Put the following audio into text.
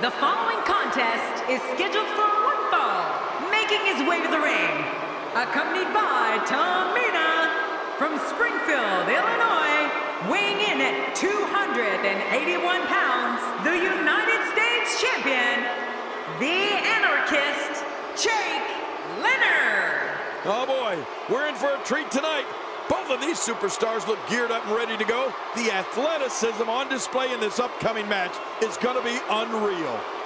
The following contest is scheduled for one fall, making his way to the ring, accompanied by Tamina from Springfield, Illinois, weighing in at 281 pounds, the United States champion, the anarchist, Jake Leonard. Oh boy, we're in for a treat tonight. Both of these superstars look geared up and ready to go. The athleticism on display in this upcoming match is going to be unreal.